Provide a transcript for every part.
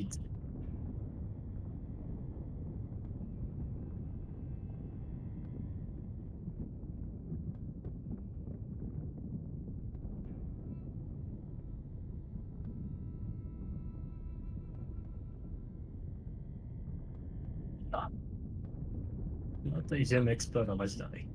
いつ、また EGM エクスプローラーマジだね。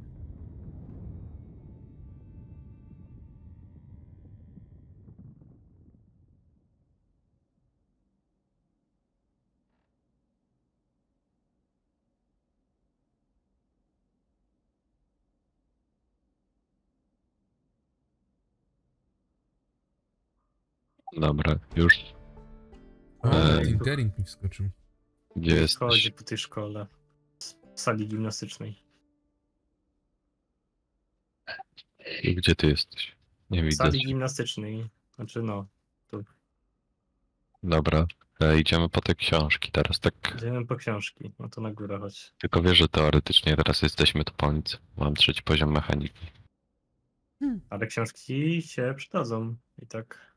Dobra, już. O. Tinkering mi wskoczył. Gdzie jesteś? Chodzi po tej szkole. W sali gimnastycznej. Gdzie ty jesteś? Nie W widzę. sali gimnastycznej. Znaczy no, Dobra. E, idziemy po te książki teraz, tak. idziemy po książki. No to na górę chodź. Tylko wiesz, że teoretycznie teraz jesteśmy tu po nic. Mam trzeci poziom mechaniki. Ale książki się przydadzą. I tak.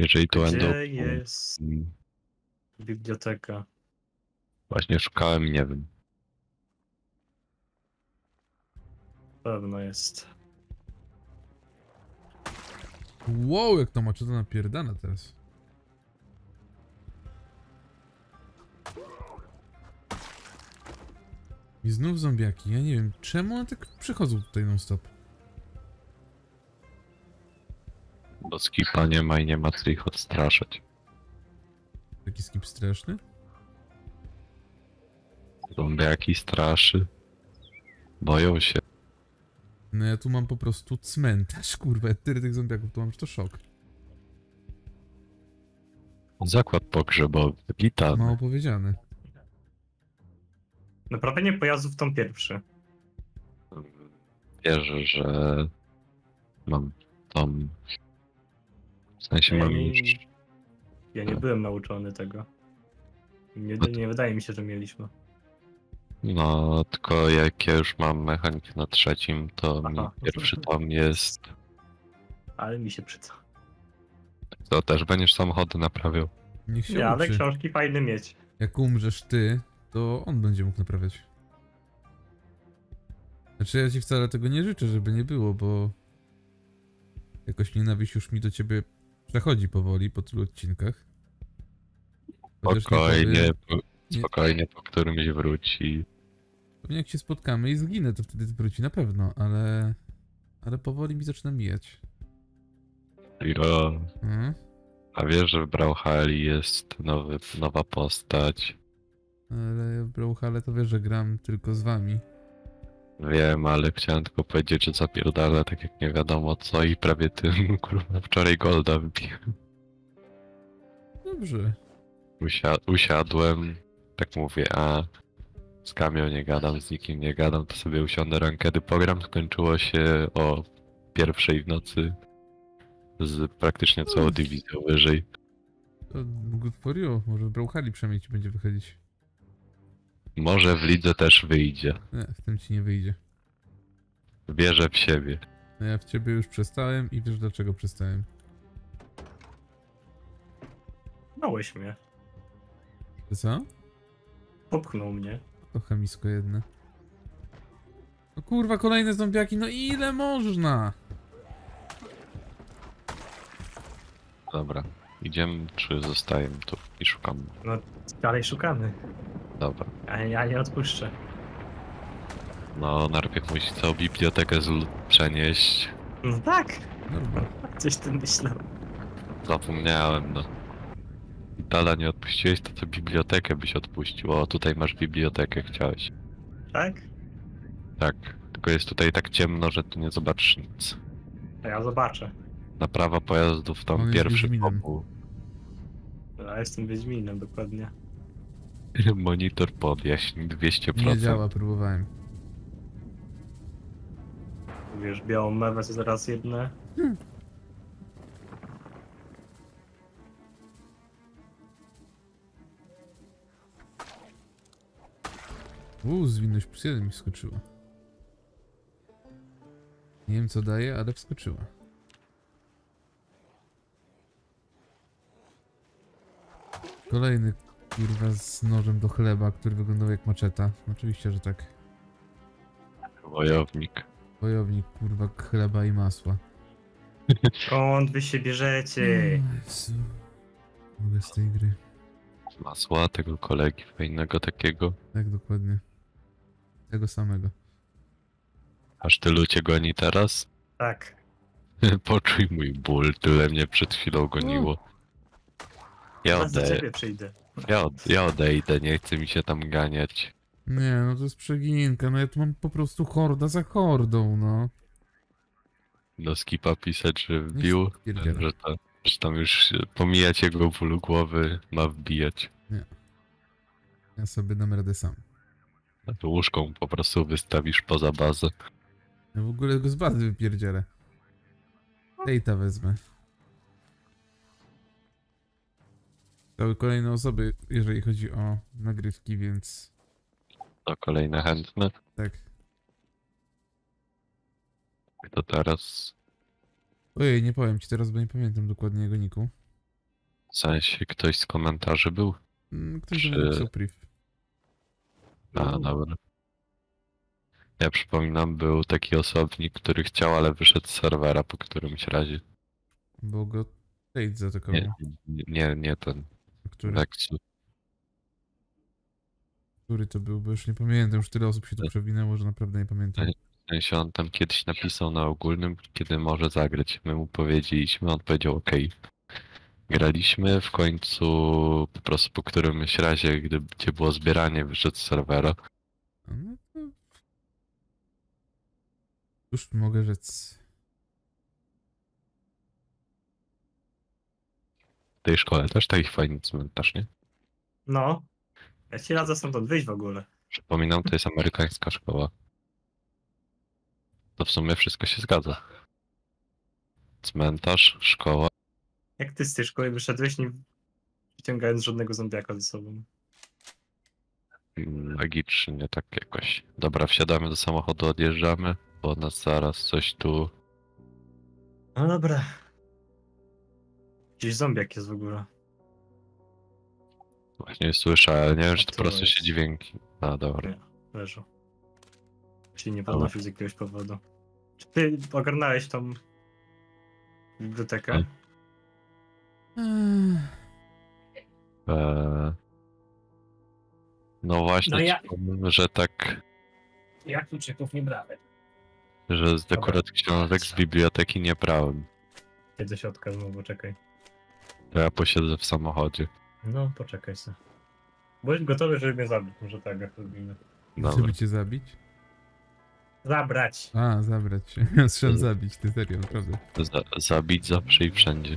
Jeżeli będą. Gdzie jest Mm, biblioteka? Właśnie szukałem i nie wiem. Pewno jest. Wow, jak to macie to napierdane teraz. I znów zombiaki. Ja nie wiem, czemu one tak przychodzą tutaj non skipa nie ma i nie ma co ich odstraszać. Taki skip straszny. Zombiaki straszy. Boją się. No ja tu mam po prostu cmentarz, kurwa, ja tyle tych zombiaków, to mam, że to szok. Zakład pogrzebowy. Gita. Mało powiedziane. Naprawienie pojazdów tom pierwszy. Wierzę, że mam tą. W sensie Ja mam nie, już. ja nie byłem nauczony tego. Nie, No nie wydaje mi się, że mieliśmy. No, tylko jak ja już mam mechanikę na trzecim, to mi Aha. pierwszy tom jest. Ale mi się przyda. To też będziesz samochody naprawiał. Niech się Nie, ale uczy. książki fajne mieć. Jak umrzesz ty, to on będzie mógł naprawiać. Znaczy ja ci wcale tego nie życzę, żeby nie było, bo jakoś nienawiść już mi do ciebie przechodzi powoli po tylu odcinkach. Chociaż nie Spokojnie, po, nie- spokojnie po którymś wróci. Pewnie jak się spotkamy i zginę, to wtedy wróci na pewno, ale... Ale powoli mi zaczyna mijać. Iro, Mhm. a wiesz, że w Brawlhalla jest nowy, nowa postać. Ale w Brawlhalla to wiesz, że gram tylko z wami. Wiem, ale chciałem tylko powiedzieć, że zapierdala tak jak nie wiadomo co i prawie tym, kurwa, wczoraj Golda wybiłem. Dobrze. Usia usiadłem, tak mówię, a z Kamią nie gadam, z nikim nie gadam, to sobie usiądę rankedy pogram, skończyło się o pierwszej w nocy z praktycznie całą dywizją wyżej. To good for you. Może w Brawlhalli przynajmniej ci będzie wychodzić. Może w lidze też wyjdzie. Nie, w tym ci nie wyjdzie. Wierzę w siebie. No ja w ciebie już przestałem i wiesz dlaczego przestałem. Małeś mnie. Co? Popchnął mnie. To chemisko jedne. No kurwa, kolejne zombiaki, no ile można? Dobra. Idziemy czy zostajemy tu i szukamy? No, dalej szukamy. Dobra. A ja nie odpuszczę. No, najpierw musi całą bibliotekę z przenieść. No tak! Dobra. Coś ty myślał. Zapomniałem, no. Dala nie odpuściłeś, to co bibliotekę byś odpuścił. O, tutaj masz bibliotekę, chciałeś. Tak? Tak, tylko jest tutaj tak ciemno, że tu nie zobaczysz nic. A ja zobaczę. Naprawa pojazdów On tam jest pierwszy Wiedźminem. Ja jestem Wiedźminem, dokładnie. Monitor podjaśni 200%. Nie działa, próbowałem. Wiesz, białą mewę to zaraz jedne. Uuu, zwinność plus jeden mi wskoczyła. Nie wiem co daje, ale wskoczyła. Kolejny kurwa z nożem do chleba, który wyglądał jak maczeta. Oczywiście, że tak. Wojownik. Wojownik kurwa chleba i masła. Skąd wy się bierzecie? Jezu. Mogę z tej gry. Masła tego kolegi fajnego takiego. Tak, dokładnie. Tego samego. Aż tylu cię goni teraz? Tak. Poczuj mój ból, tyle mnie przed chwilą goniło. Ja, Zaraz do ode... ciebie przyjdę. ja, od... ja odejdę, nie chce mi się tam ganiać. Nie, no to jest przeginka. No ja tu mam po prostu horda za hordą, no. Do skipa pisać, że wbił, że, ta, że tam już pomijać jego ból głowy, ma wbijać. Ja sobie dam radę sam. A to łóżką po prostu wystawisz poza bazę. Ja w ogóle go z bazy wypierdzielę. Dejta wezmę. Cały kolejne osoby, jeżeli chodzi o nagrywki, więc To kolejne chętne. tak. Kto teraz? Ojej, nie powiem ci teraz, bo nie pamiętam dokładnie jego niku. W sensie ktoś z komentarzy był? Mm, Ktoś Czy- napisał priv. A, dobra. Ja przypominam, był taki osobnik, który chciał, ale wyszedł z serwera po którymś razie. Bo go Tate zaatakował. Nie, nie, nie ten. Który, Vexu. który to był, bo już nie pamiętam, już tyle osób się tu Tak. przewinęło, że naprawdę nie pamiętam. Tak. W sensie on tam kiedyś napisał na ogólnym, kiedy może zagrać. My mu powiedzieliśmy, on powiedział ok. Graliśmy, w końcu po prostu po którymś razie, gdy, gdzie było zbieranie, wyszedł z serwera. No to... Już mogę rzec. W tej szkole też taki fajny cmentarz, nie? No. Ja ci radzę stąd wyjść w ogóle. Przypominam, to jest amerykańska szkoła. To w sumie wszystko się zgadza. Cmentarz, szkoła. Jak ty z tej szkoły wyszedłeś, nie wyciągając żadnego zombiaka ze sobą? mm, Magicznie tak jakoś. Dobra, wsiadamy do samochodu, odjeżdżamy, bo nas zaraz coś tu... No dobra. Gdzieś zombiak jest w ogóle. Właśnie słyszę, ale nie wiem, czy to po prostu jest? się dźwięki. A dobra. Nie, leżą. Czyli nie podnosi z jakiegoś powodu. Czy ty ogarnąłeś tą bibliotekę? Eee... No właśnie, No ja- powiem, że tak, Ja kluczyków nie brałem. że z akurat książek z biblioteki nie brałem. Do środka znowu, czekaj. To ja posiedzę w samochodzie. No, poczekaj se. Bądź gotowy, żeby mnie zabić. Może tak jak robimy. Dobra. Żeby cię zabić? Zabrać! A, zabrać się. Ja strzem Mhm. zabić, ty serio, naprawdę. Za, zabić zawsze i wszędzie.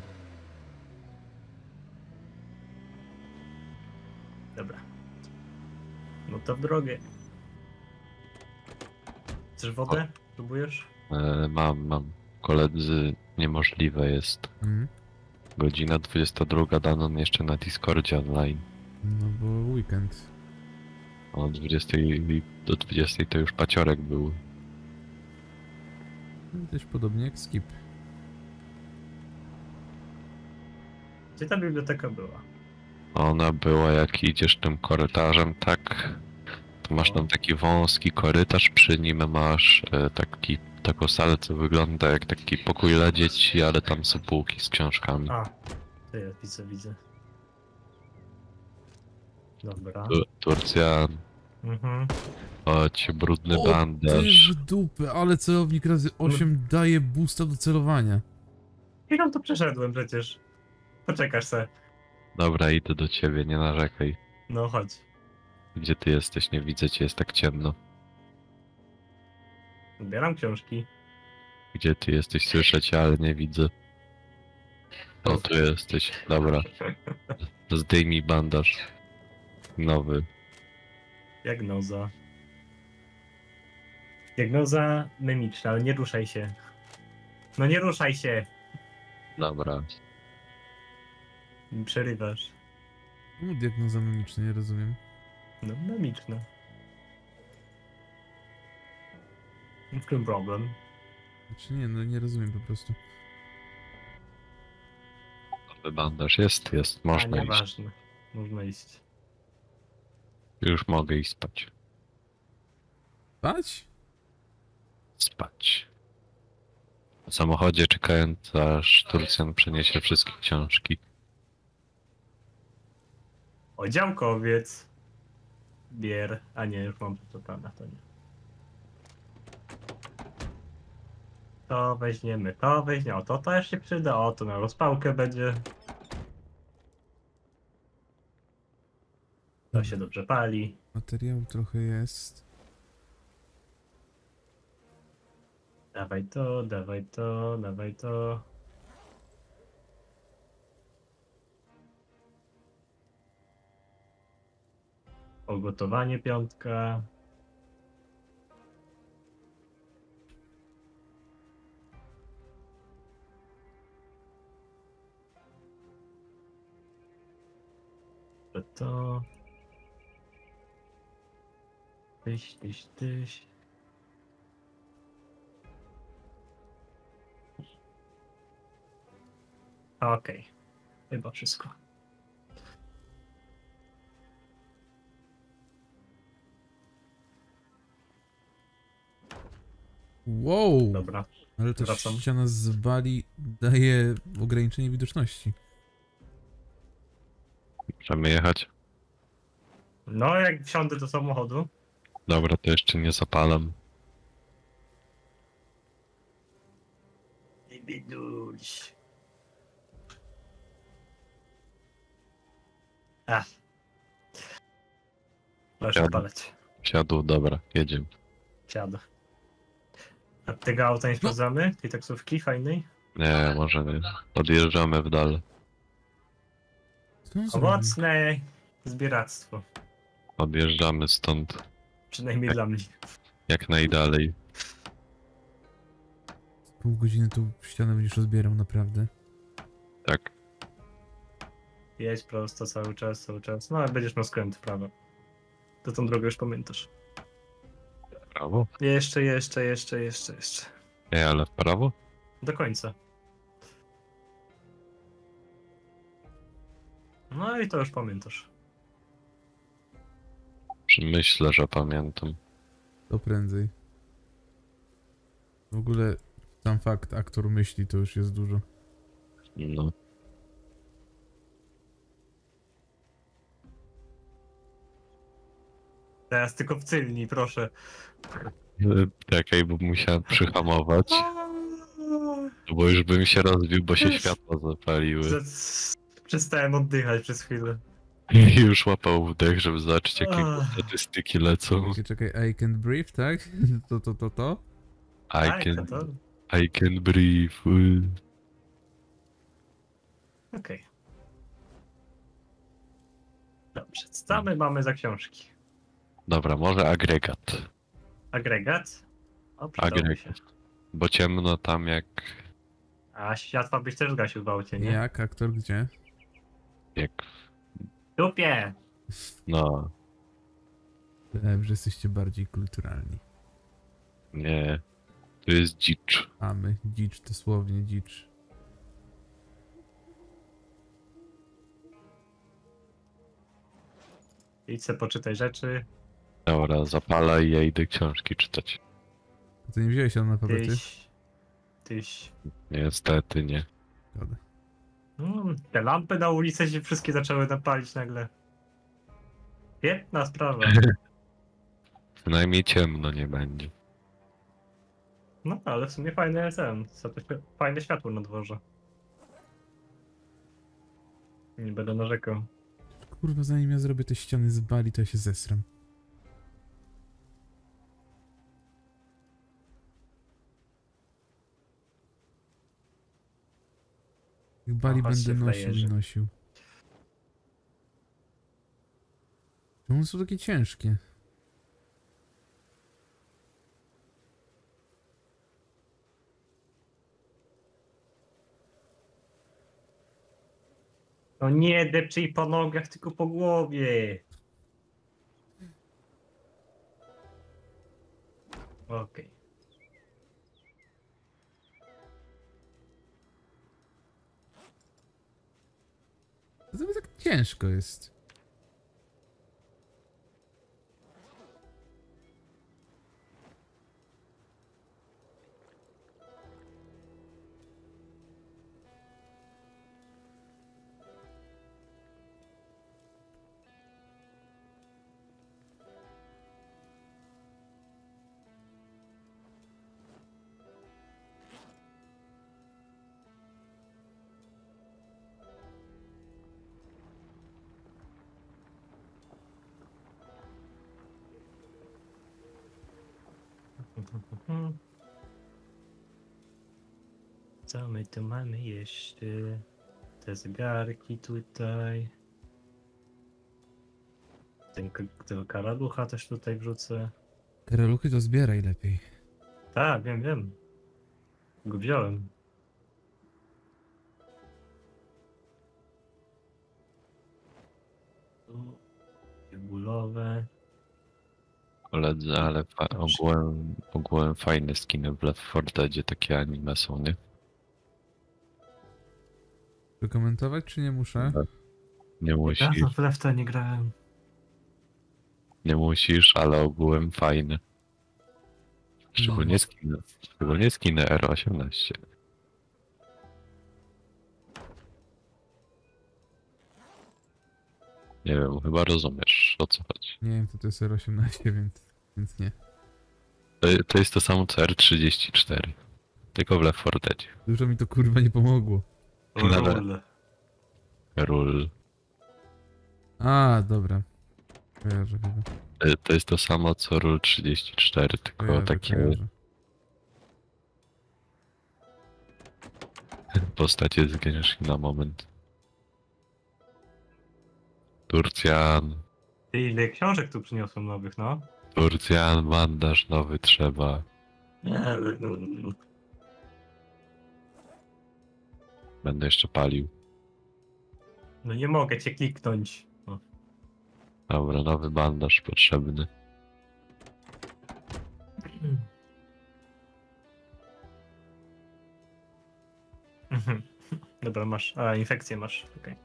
Dobra. No to w drogę. Chcesz wodę? Próbujesz? E, mam, mam. Koledzy, niemożliwe jest. Mhm. Godzina 22, Danon jeszcze na Discordzie online. No bo weekend. Od 20 do 20 to już paciorek był. Też podobnie jak skip. Gdzie ta biblioteka była? Ona była jak idziesz tym korytarzem, tak. To masz tam taki wąski korytarz, przy nim masz e, taki, taką salę, co wygląda jak taki pokój dla dzieci, ale tam są półki z książkami. A, to ja widzę, widzę. Dobra. Tu- Turcja, Mhm. chodź, brudny O, ty bandaż. w dupę, ale celownik razy 8 daje boosta do celowania. Chwilą to przeszedłem przecież. Poczekasz se. Dobra, idę do ciebie, nie narzekaj. No chodź. Gdzie ty jesteś? Nie widzę cię, jest tak ciemno. Zbieram książki. Gdzie ty jesteś? Słyszę cię, ale nie widzę. O, tu jesteś. Dobra. Zdejmij bandaż. Nowy. Diagnoza. Diagnoza memiczna, ale nie ruszaj się. No nie ruszaj się! Dobra. Przerywasz. Czemu diagnoza mimiczna, nie rozumiem. No memiczna. W czym problem? Znaczy nie, no nie rozumiem po prostu. Nowy bandaż jest, jest. Można A iść. nieważne. można iść. Już mogę iść spać. Spać? Spać. W samochodzie czekając aż Turcjan przyniesie wszystkie książki. O, działkowiec. Bier. A nie, już mam to pana, to nie. To weźmiemy, to weźmiemy. O, to też się przyda. O, to na rozpałkę będzie. To się dobrze pali. Materiału trochę jest. Dawaj to, dawaj to, dawaj to. Ogotowanie piątka. To to. Tyś, tyś, tyś. Okej. Chyba wszystko. Wow! Dobra. Ale ta wracam. ściana z Bali daje ograniczenie widoczności. Możemy jechać? No, jak wsiądę do samochodu. Dobra, to jeszcze nie zapalam. Biduś. A. Proszę Jadę. paleć. Wsiadł, dobra, jedziemy. Siadę. A tego auta nie sprawdzamy? Tej taksówki fajnej? Nie, może nie. Odjeżdżamy w dal. Zrobił? Owocne zbieractwo. Odjeżdżamy stąd Przynajmniej dla mnie. jak najdalej. Pół godziny tą ścianę będziesz rozbierał, naprawdę. Tak. Jedź prosto cały czas, cały czas. No, ale będziesz miał skręt w prawo. To tą drogę już pamiętasz. Prawo? Jeszcze, jeszcze, jeszcze, jeszcze, jeszcze. Nie, ale w prawo? Do końca. No i to już pamiętasz. Myślę, że pamiętam. To prędzej. W ogóle sam fakt aktor myśli to już jest dużo. No. Teraz tylko w cylni, proszę. Czekaj, bo musiałem przyhamować. Bo już bym się rozbił, bo się światła zapaliły. Przestałem oddychać przez chwilę. I już łapał wdech, żeby zobaczyć jakie Ach. statystyki lecą. Czekaj, czekaj, I can breathe, tak? To, to, to, to? I Aj, can. I can breathe. Okej. Dobrze, co my mamy za książki? Dobra, może agregat. Agregat? O, się. Agregat. Bo ciemno tam jak... A światła byś też zgasił w aucie, nie? Jak? Aktor gdzie? Jak... Dupie! No, Wiem, że jesteście bardziej kulturalni. nie. To jest dzicz. A my, dzicz, dosłownie dzicz. Idź se poczytaj rzeczy. Dobra, zapalaj i ja idę książki czytać. A ty nie wziąłeś analfabety? Tyś. Tyś. Niestety nie. Szkoda. Mm, te lampy na ulicy się wszystkie zaczęły napalić nagle. Świetna sprawa. Przynajmniej ciemno nie będzie. No ale w sumie to świ- Fajne światło na dworze. Nie będę narzekał. Kurwa, zanim ja zrobię te ściany z Bali, to ja się zesram. Jak Bali się będę nosił i nosił. Czemu one są takie ciężkie? No nie depczyj po nogach, tylko po głowie. Okej. To ciężko jest. Tu mamy jeszcze? Te zegarki tutaj. Ten, tego karalucha też tutaj wrzucę. Karaluchy to zbieraj lepiej. Tak, wiem, wiem. Go wziąłem. Bólowe. Koledzy, ale fa- ogółem, ogółem fajne skiny w Left 4 Deadzie, takie anime są, nie? Czy komentować, czy nie muszę? Tak. Nie Ja musisz, w Lefta nie grałem. nie musisz, ale ogółem fajne. Szczególnie No. skiny, szczególnie skiny R18. Nie wiem, chyba rozumiesz o co chodzi. Nie wiem, co to jest R18, więc, więc nie. To, to jest to samo co R34. Tylko w Left 4 Deadzie. Dużo mi to kurwa nie pomogło. Rul. Rul. A, dobra. Kojarzę chyba. To- To jest to samo co Rule 34, tylko Kojarzę, takie kojarzę. postacie z Genshin na moment. Turcjan, Ty, ile książek tu przyniosłem nowych, no? Turcjan, bandaż nowy trzeba. Będę jeszcze palił. No nie mogę cię kliknąć. O. Dobra, nowy bandaż potrzebny. Mhm. Dobra, masz. A, infekcję masz. Okej.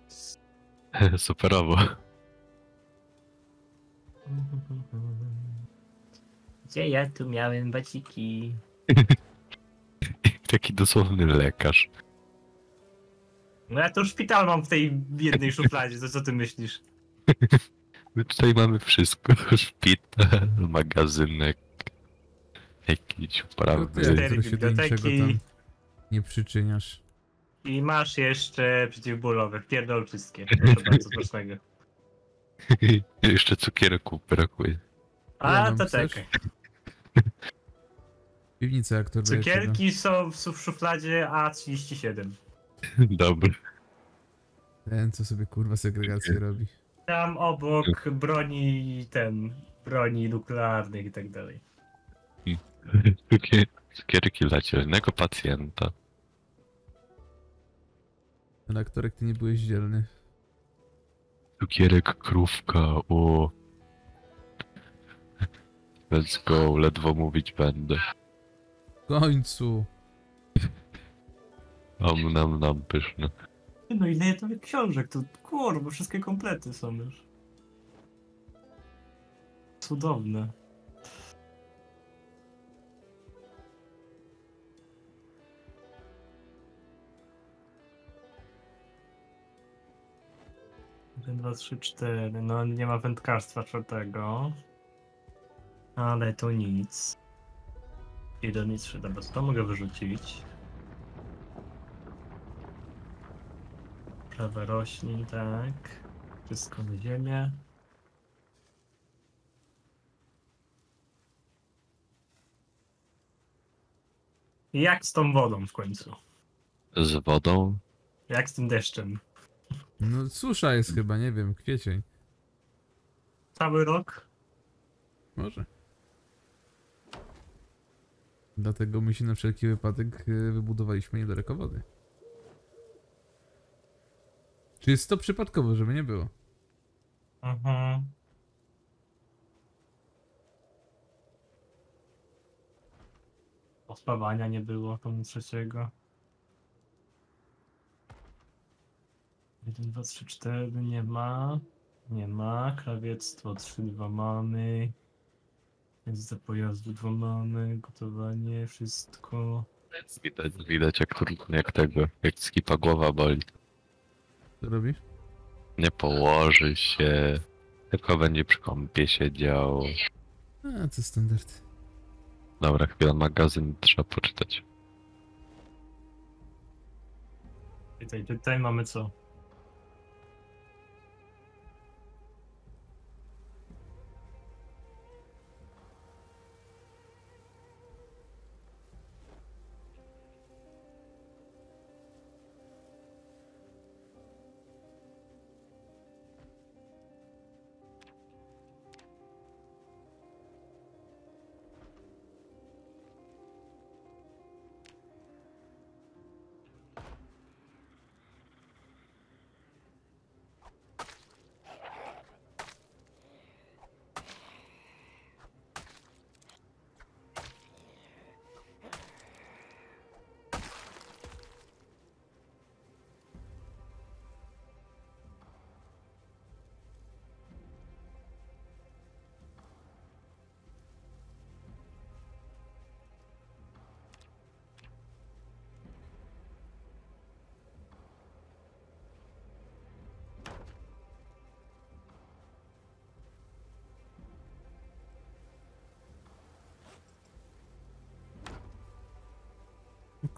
Superowo. Gdzie ja tu miałem baciki? Taki dosłowny lekarz. No ja tu szpital mam w tej jednej szufladzie, to co ty myślisz? My tutaj mamy wszystko. Szpital, magazynek. Jakiś To ty, prawy. Cztery biblioteki. nie przyczyniasz. I masz jeszcze przeciwbólowe. Pierdol wszystkie. Proszę bardzo, smacznego. Jeszcze cukierku brakuje. A, Ja to czekaj. Piwnica, aktor Cukierki są w, w szufladzie A37. Dobry. Ten, co sobie kurwa segregację robi. Tam obok broni ten, broni nuklearnych i tak dalej. Cukier, cukierki dla dzielnego pacjenta. Ten aktorek, ty nie byłeś dzielny. Cukierek krówka, o. Let's go, ledwo mówić będę. W końcu! Om nam nam pyszne. No ile to książek, to kurwa, wszystkie komplety są już. Cudowne. Jeden, dwa, trzy, cztery. No nie ma wędkarstwa czwartego. Ale to nic. Do nic trzy, dobra, to mogę wyrzucić. Prawa roślin, tak. Wszystko na ziemię. I Jak z tą wodą w końcu? Z wodą? Jak z tym deszczem? No susza jest chyba, nie wiem, kwiecień. Cały rok? Może. Dlatego my się na wszelki wypadek y, wybudowaliśmy niedaleko wody. Czy jest to przypadkowo, żeby nie było? Mhm. Ospawania nie było tomu trzeciego. 1, 2, 3, 4 nie ma. Nie ma. Krawiectwo 3, 2 mamy. Jazda pojazdu 2 mamy. Gotowanie, wszystko. Widać, widać jak, jak tego, jak skipa głowa boli. Co robisz? Nie położy się, tylko będzie przy kąpie siedział. A, to standard. Dobra, chwila, magazyn trzeba poczytać. Tutaj, tutaj mamy co?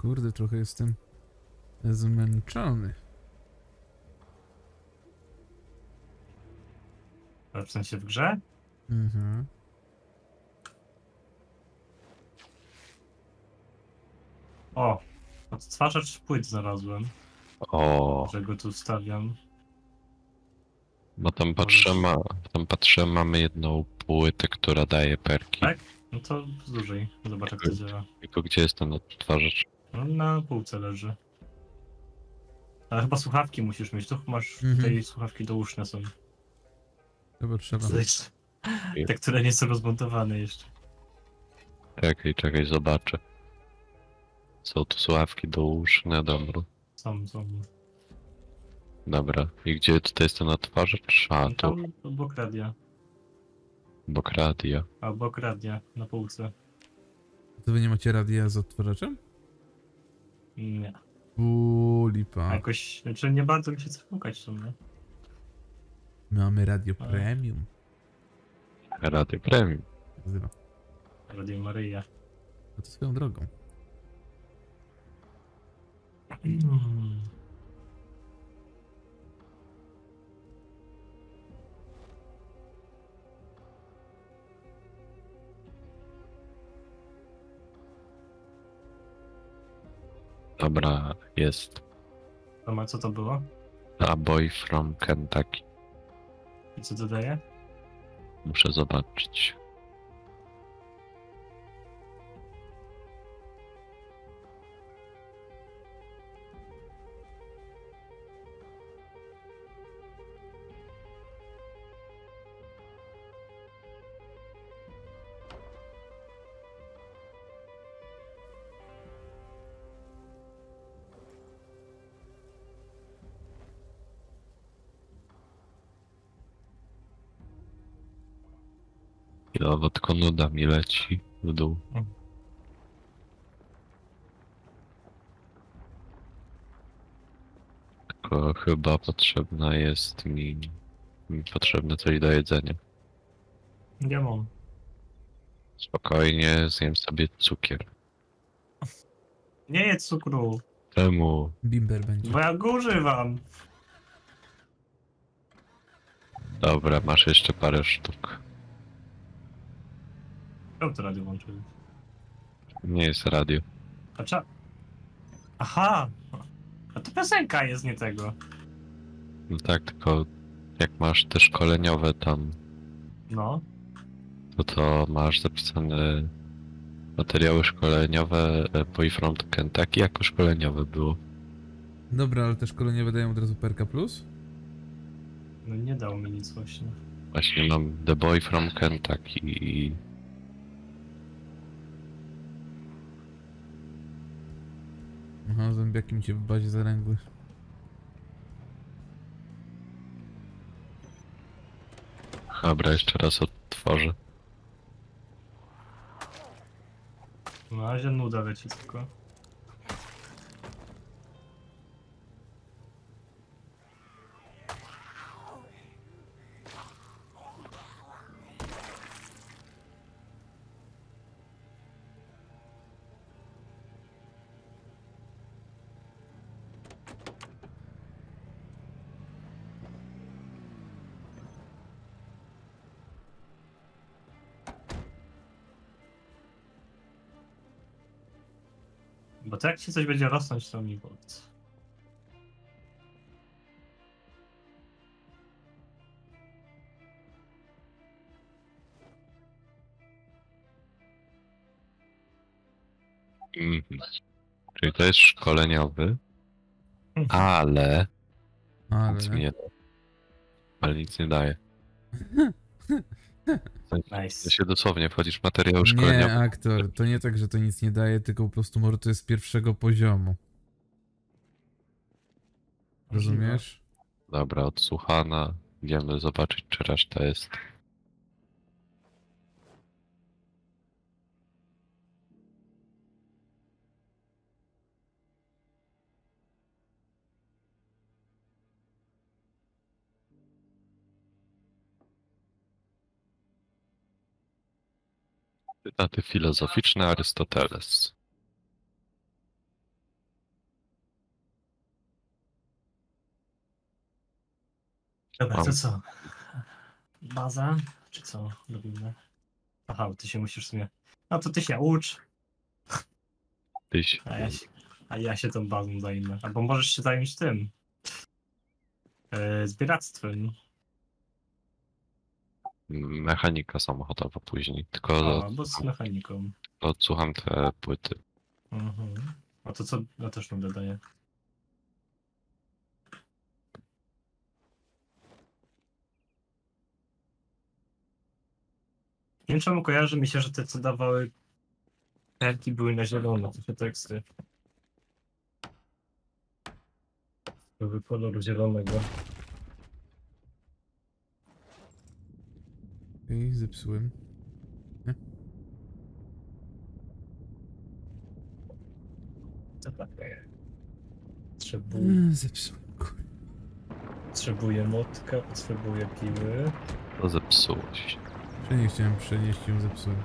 Kurde, trochę jestem zmęczony. W sensie w grze? Mhm. O! Odtwarzacz płyt znalazłem, O, że go tu stawiam. bo tam patrzę, ma, tam patrzę, mamy jedną płytę, która daje perki. Tak? No to dłużej. Zobacz jak to działa. Tylko gdzie jest ten odtwarzacz? No, na półce leży. Ale chyba słuchawki musisz mieć. Tu masz Mhm. tej słuchawki douszne są. Chyba trzeba. Te, które nie są rozmontowane jeszcze. Czekaj, czekaj, zobaczę. Są tu słuchawki douszne, dobra. Są, są. Dobra. I gdzie tutaj jest ten odtwarzacz? A, No tu, Tam obok radia. obok radia. A obok radia, na półce. To wy nie macie radia z odtwarzaczem? Nie. Uuu, lipa. jakoś, znaczy nie bardzo mi się chce pukać w sumie. Mamy radio A. premium. Radio Premium. Nazywa. Radio Maryja. A to swoją drogą. Mm. Dobra, jest. To ma co to było? A boy from Kentucky. I co dodaje? Muszę zobaczyć. Tylko nuda mi leci w dół. Tylko chyba potrzebna jest mi... mi Potrzebne coś do jedzenia. Nie mam. Spokojnie, zjem sobie cukier. Nie jedz cukru, Czemu? Bimber będzie. bo ja go używam. Dobra, masz jeszcze parę sztuk. Czemu to radio włączyłeś? Nie jest radio. A cza... Aha! A to piosenka jest nie tego. No tak, tylko jak masz te szkoleniowe tam, No. to to masz zapisane materiały szkoleniowe e, Boy from Kentucky jako szkoleniowe było. Dobra, ale te szkoleniowe dają od razu perka plus? No nie dał mi nic właśnie. Właśnie mam The Boy from Kentucky i Aha, zombiaki mi się w bazie zaręgły. Dobra, jeszcze raz odtworzę. Na razie nuda leci tylko. To jak ci coś będzie rosnąć, to mi powiedz. Mhm. Czyli to jest szkoleniowy, ale Ale... nic mi nie da. Ale nic nie daje. To Nice. się dosłownie wchodzisz w materiał Nie, szkoleniowy. aktor, to nie tak, że to nic nie daje, tylko po prostu może to jest z pierwszego poziomu. Rozumiesz? Dobra, odsłuchana. Idziemy zobaczyć, czy reszta jest. Cytaty filozoficzne Arystoteles. Dobra, to co? Baza? Czy co robimy? Aha, ty się musisz w sumie... No to ty się ucz. Tyś. A ja się, a ja się tą bazą zajmę. Albo możesz się zająć tym. Yy, zbieractwem. Mechanika samochodowa później. Tylko O, albo z mechaniką. odsłucham te płyty. Mhm. A to co? Ja też mam dodaję. Nie wiem czemu kojarzy mi się, że te co dawały perki były na zielono, to się teksty. Były koloru zielonego. Okej, zepsułem. Co tak? Potrzebuję, Mm, zepsułem. potrzebuję motka, potrzebuję piły. To zepsuło się. Że nie chciałem przenieść ją, zepsułem.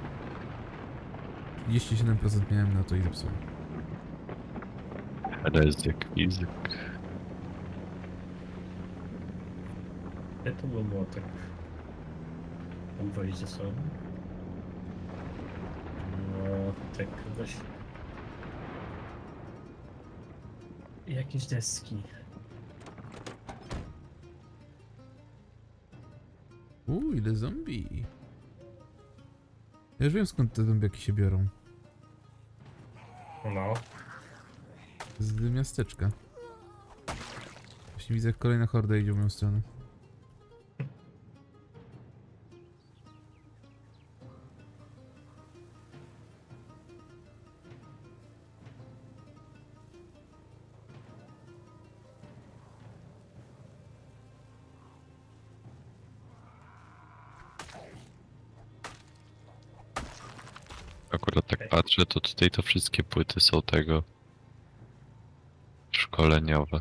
37% miałem na to i zepsułem. Herez jak fizyk. Gdzie to był młotek? Tam wejść ze sobą. No, tak weź. Jakieś deski. Uuu, ile zombie. Ja już wiem skąd te zombiaki się biorą. No. Z miasteczka. Właśnie widzę jak kolejna horda idzie w moją stronę. Patrzę, to tutaj to wszystkie płyty są tego szkoleniowe.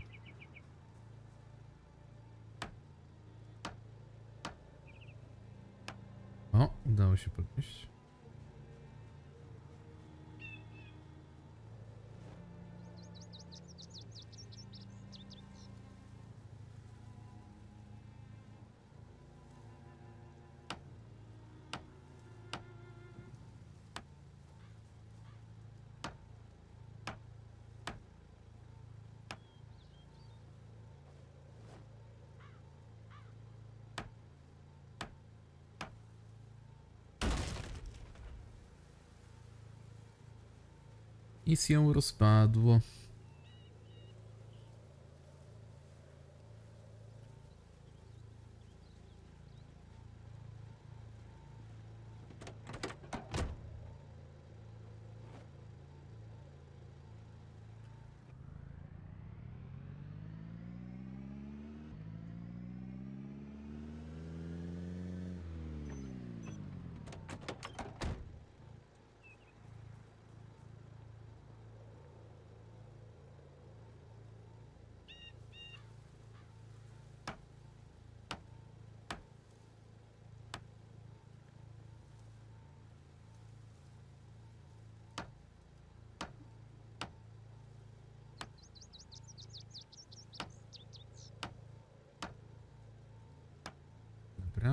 I się rozpadło.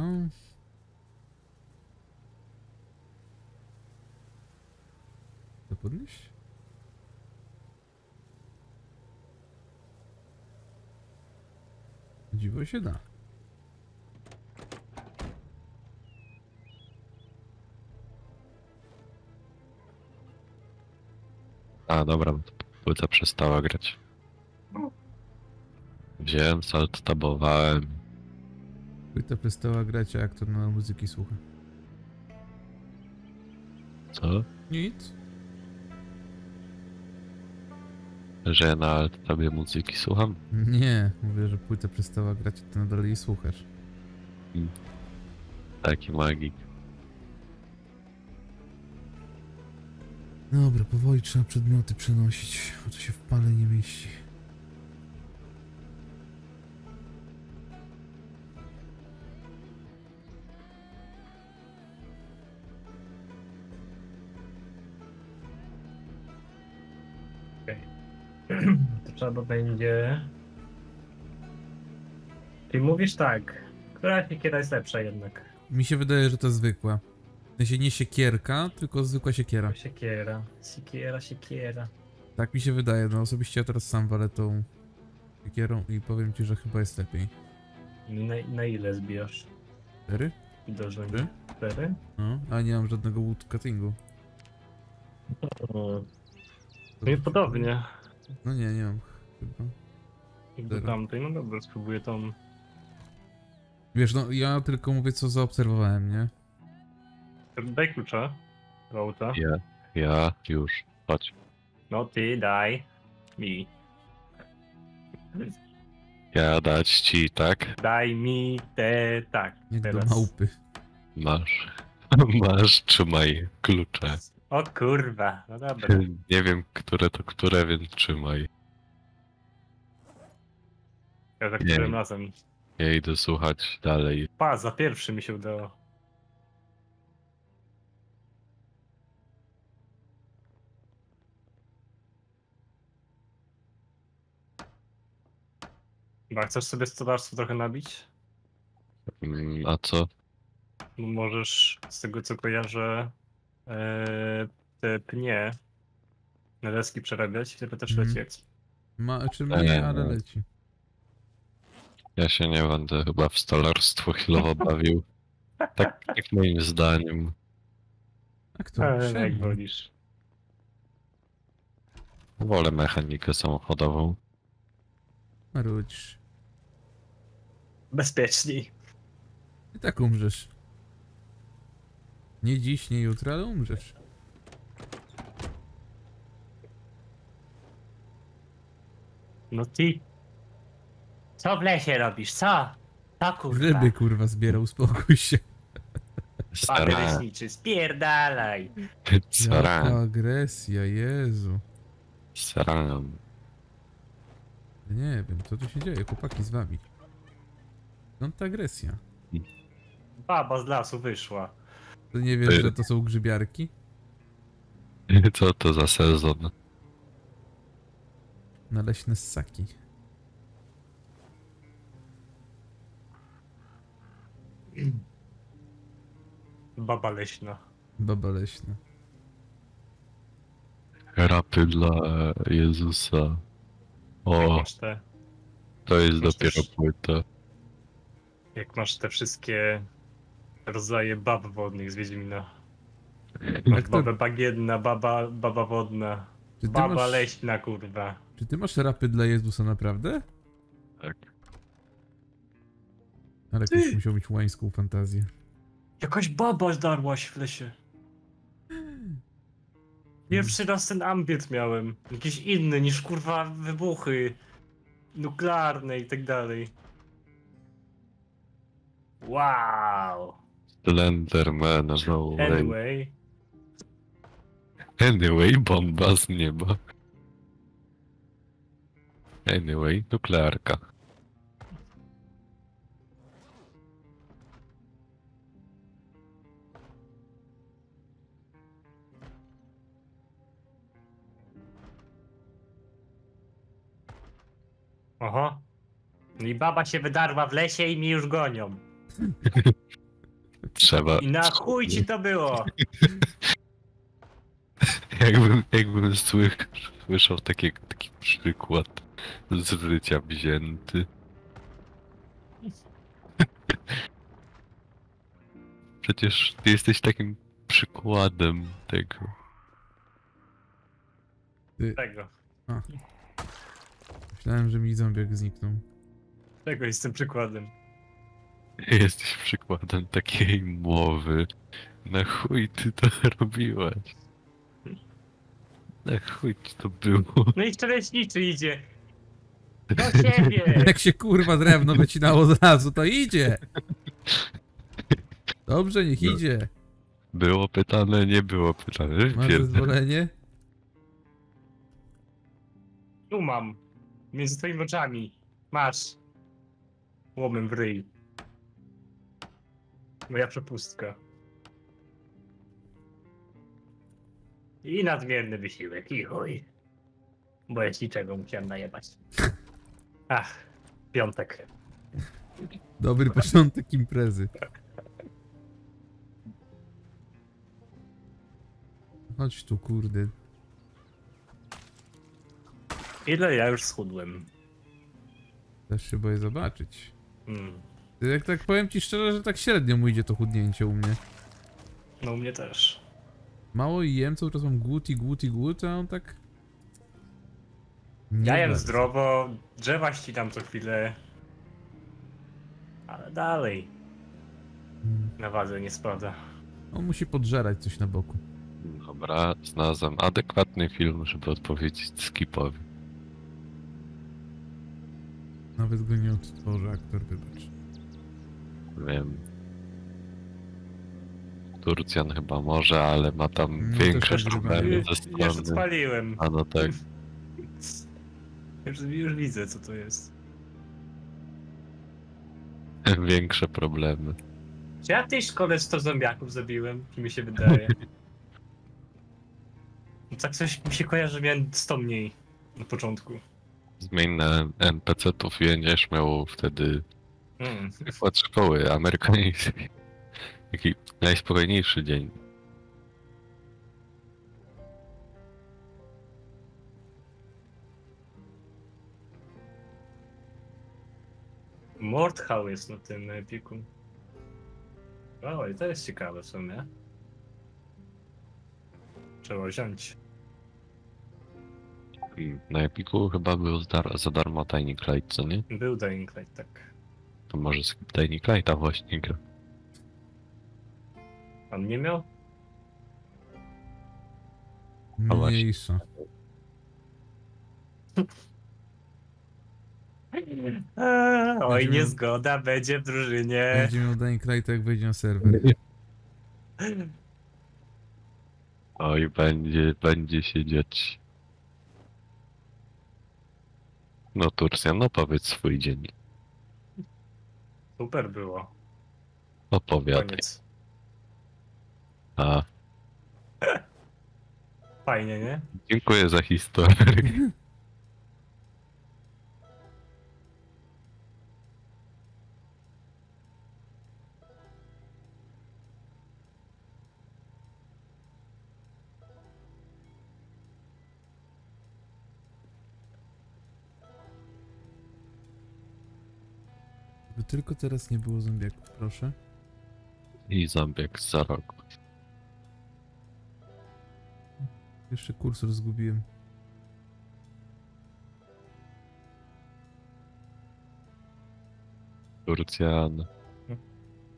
Dobra. To podnieść? Dziwo się da. A dobra, to płyta przestała grać. Wziąłem, salt tabowałem. Płyta przestała grać, a aktor na muzyki słucha. Co? Nic. Że na alt tabie muzyki słucham? Nie, mówię, że płyta przestała grać, a ty nadal jej słuchasz. Taki magik. Dobra, powoli trzeba przedmioty przenosić, bo to się w pale nie mieści. Trzeba będzie Ty mówisz tak. Która siekiera jest lepsza jednak? Mi się wydaje, że to zwykła. W sensie nie siekierka, tylko zwykła siekiera. Siekiera. Siekiera, siekiera. Tak mi się wydaje, no osobiście ja teraz sam walę tą siekierą i powiem ci, że chyba jest lepiej. Na, na ile zbijasz? Cztery? Do że Cztery? Cztery? No, a nie mam żadnego woodcuttingu. O, Nie podobnie. No nie, nie mam chyba. Do tamtej, no dobra, spróbuję tą. Wiesz, no ja tylko mówię co zaobserwowałem, nie? Daj klucza. Do auta. Ja, ja, już. Chodź. No ty daj mi. Ja dać ci, tak? Daj mi te tak. Jak teraz. do małpy. Masz. Masz, trzymaj klucze. O kurwa, no dobra. Nie wiem, które to które, więc trzymaj. Ja za Nie którym razem. Ja idę słuchać dalej. Pa, za pierwszy mi się udało. Chyba chcesz sobie stolarstwo trochę nabić? Mm, A co? No Możesz, z tego co kojarzę, e, te pnie na deski przerabiać i wtedy też Mhm. lecieć. Ma, czy mniej, Eee. ale leci. Ja się nie będę chyba w stolarstwo chwilowo bawił. Tak, tak moim zdaniem. A kto? Ale jak wolisz. Wolę mechanikę samochodową. Marudzisz. Bezpieczniej. I tak umrzesz. Nie dziś, nie jutro, ale umrzesz. No ty. Co w lesie robisz? Co? Co kurwa? Ryby kurwa zbierał, uspokój się. Leśniczy, spierdalaj. Jaka sara, agresja, Jezu. sara. Nie wiem, co tu się dzieje, chłopaki z wami. Skąd ta agresja? Baba z lasu wyszła. To nie wiesz, że to są grzybiarki? Co to za sezon? Na leśne ssaki. Baba leśna. Baba leśna. Rapy dla Jezusa. Jak O, masz te, to jest masz dopiero też- płyta. jak masz te wszystkie rodzaje bab wodnych z Wiedźmina. Jak Masz to, babę bagienna, baba, baba wodna. Baba masz, leśna, kurwa. czy ty masz rapy dla Jezusa naprawdę? Tak. Ale ktoś musiał mieć łańską fantazję. Jakaś baba zdarłaś w lesie. Pierwszy raz ten ambient miałem. Jakiś inny niż kurwa wybuchy nuklearne i tak dalej. Wow. Slenderman, no way. Anyway. Anyway, bomba z nieba. Anyway, nuklearka. No I baba się wydarła w lesie i mi już gonią. Trzeba. I na chuj ci to było. Jakbym, jakbym słych, słyszał taki, taki przykład z życia wzięty. Przecież ty jesteś takim przykładem tego. Tego. Myślałem, że mi zombiak zniknął. Tego jestem przykładem. Jesteś przykładem takiej mowy. Na chuj ty to robiłaś? Na chuj ci to było? No i jeszcze leśniczy idzie. Do ciebie! Jak się kurwa drewno wycinało z razu, to idzie! Dobrze, niech No. idzie. Było pytane, nie było pytane. Masz zezwolenie? Tu mam. Między twoimi oczami. Masz. Łomem w ryj. Moja przepustka. I nadmierny wysiłek, i chuj. Bo ja niczego musiałem najebać. Ach, piątek. Dobry początek imprezy. Chodź tu, kurde. Ile ja już schudłem? Też się boję zobaczyć. Mm. Jak tak powiem ci szczerze, że tak średnio mu idzie to chudnięcie u mnie. No u mnie też. Mało i jem, cały czas mam głód i głód i głód, a on tak... Nie Ja jem bardzo. zdrowo, drzewa ścinam co chwilę. Ale dalej Mm. na wadze nie spada. On musi podżerać coś na boku. Dobra, znalazłem adekwatny film, żeby odpowiedzieć Skipowi. Nawet go nie odtworzę, aktor, wybacz. Wiem. Turcjan chyba może, ale ma tam No, większe tak problemy ze Już, już strony. odpaliłem. A no tak. Już, już widzę co to jest. Większe problemy. Czy ja w tej szkole 100 zombiaków zabiłem? Czy mi się wydaje? No tak coś mi się kojarzy, że miałem 100 mniej na początku. Zmień na NPC-ów i będziesz miał wtedy Mm. od szkoły amerykańskiej. Taki najspokojniejszy dzień. Mordhau jest na tym epiku. O, i to jest ciekawe w sumie. Trzeba wziąć. Na Epiku chyba był za, dar- za darmo Tiny Clyde, co nie? Był Dying Light, tak. To może z Tiny Clyde'a właśnie gra. Pan nie miał? A właśnie. Mniejsza. Eee, oj, Będziemy- niezgoda będzie w drużynie. Będzie miał Dying Light, jak wejdzie na serwer. Oj, będzie, będzie się dziać. No Turcjan, no powiedz swój dzień. Super było. Opowiadaj. Koniec. A, Fajnie, nie? dziękuję za historię. tylko teraz nie było zombiaków, proszę. I zombiak za rok. Jeszcze kursor zgubiłem. Turcjan.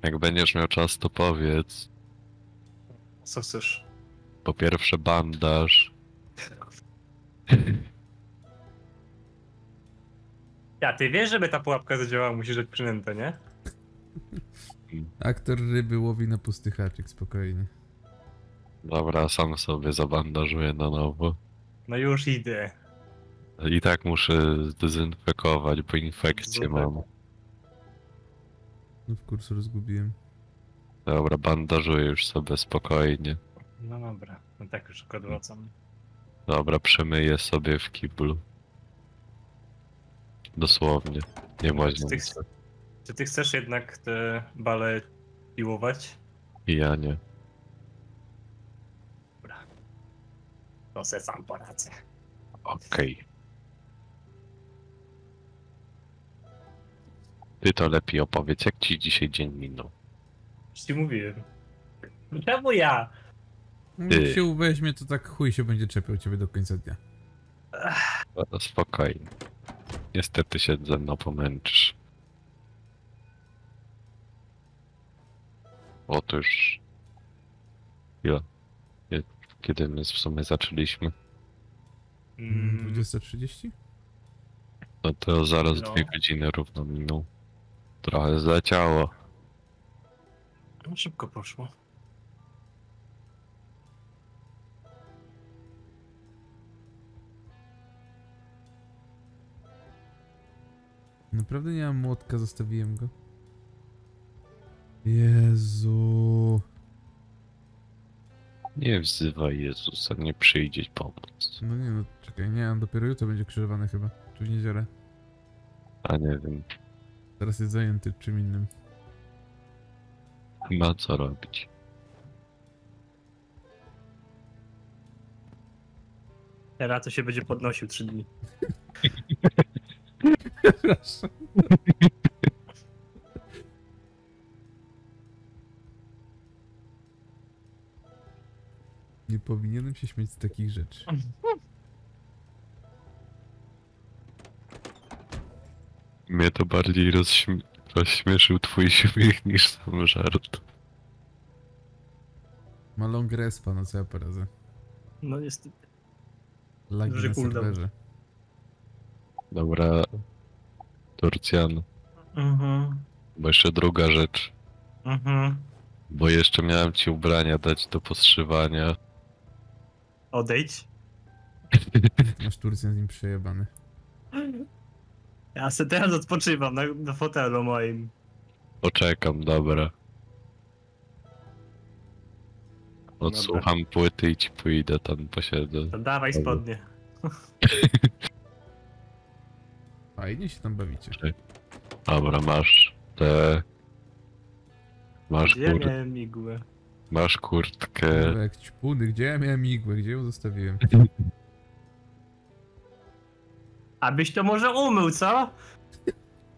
Jak będziesz miał czas, to powiedz. Co chcesz? Po pierwsze bandaż. Ja, ty wiesz, żeby ta pułapka zadziałała, musisz dać przynętę, nie? Aktor ryby łowi na pusty haczyk, spokojnie. Dobra, sam sobie zabandażuję na nowo. No już idę. I tak muszę zdezynfekować, bo infekcję mam. Znów kursor zgubiłem. Dobra, bandażuję już sobie spokojnie. No dobra, no tak już odwracam. Dobra, przemyję sobie w kiblu. Dosłownie. Nie Czy można. ty, czy ty chcesz jednak te bale piłować? I ja nie. To se sam poradzę. Okej. Ty to lepiej opowiedz, jak ci dzisiaj dzień minął. Już ci mówiłem. Czemu ja? No, Ty. Jak się weźmie, to tak chuj się będzie czepiał ciebie do końca dnia. No, Spokojnie. Niestety się ze mną pomęczysz. Otóż... Ile? Kiedy- Kiedy my w sumie zaczęliśmy? Mm, Mm, 20.30? No to zaraz No. dwie godziny równo minął. Trochę zleciało. no szybko poszło. Naprawdę nie mam młotka, zostawiłem go. Jezu. Nie wzywaj Jezusa, nie przyjdzie pomóc. No nie no, czekaj, nie, on dopiero jutro będzie krzyżowany chyba. Czy w niedzielę. A nie wiem. Teraz jest zajęty czym innym. Ma co robić. Teraz to się będzie podnosił 3 dni. Nie powinienem się śmiać z takich rzeczy. Mnie to bardziej rozśmie- rozśmieszył twój śmiech niż sam żart. Ma long respa, no co ja poradzę. No niestety. Lagi Duży na serwerze. Dobra, Turcjan. Mhm. Bo jeszcze druga rzecz. Mhm. Bo jeszcze miałem ci ubrania dać do podszywania. Odejdź. Masz Turcjan z nim przejebany. Ja se teraz odpoczywam na, na fotelu moim. Poczekam, dobra. Odsłucham płyty i ci pójdę tam posiedzę. To dawaj Dobra. spodnie. Fajnie się tam bawicie. Dobra, masz te... Masz, Gdzie kur... miałem igłę? masz kurtkę. Jak ćpuny, gdzie ja miałem igłę? Gdzie ją zostawiłem? Abyś to może umył, co?